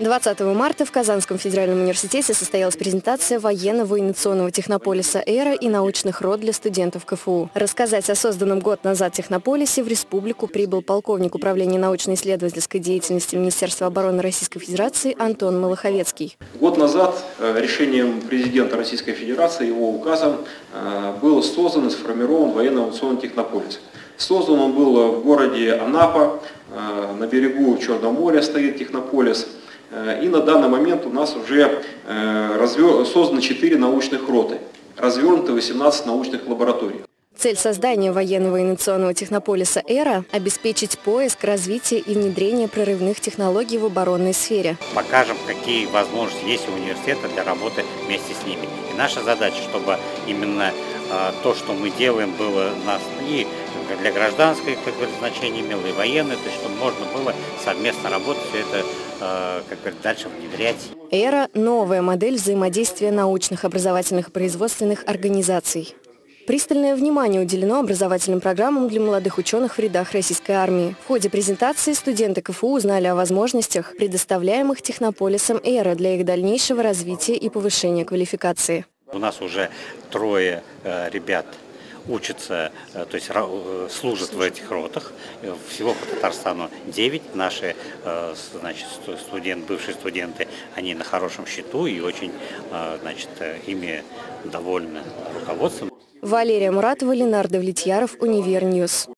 20 марта в Казанском федеральном университете состоялась презентация военного инновационного технополиса «Эра» и научных род для студентов КФУ. Рассказать о созданном год назад технополисе в республику прибыл полковник управления научно-исследовательской деятельности Министерства обороны Российской Федерации Антон Малаховецкий. Год назад э, решением президента Российской Федерации, его указом, э, был создан и сформирован военно-инновационный технополис. Создан он был в городе Анапа, э, на берегу Черного моря стоит технополис – и на данный момент у нас уже э, созданы 4 научных роты, развернуты 18 научных лабораторий. Цель создания военного инновационного технополиса «Эра» – обеспечить поиск, развитие и внедрение прорывных технологий в оборонной сфере. Покажем, какие возможности есть у университета для работы вместе с ними. И наша задача, чтобы именно э, то, что мы делаем, было нас и для гражданской как бы, значения имело, и военное, то есть чтобы можно было совместно работать, все это Э, как говорят, дальше внедрять. Эра – новая модель взаимодействия научных, образовательных и производственных организаций. Пристальное внимание уделено образовательным программам для молодых ученых в рядах российской армии. В ходе презентации студенты КФУ узнали о возможностях, предоставляемых технополисом «Эра» для их дальнейшего развития и повышения квалификации. У нас уже трое э, ребят учатся, э, то есть э, служат в этих ротах. Всего по Татарстану 9. Наши значит, студент, бывшие студенты, они на хорошем счету и очень значит, ими довольны руководством. Валерия Муратова, Ленар Давлетьяров, Univer News.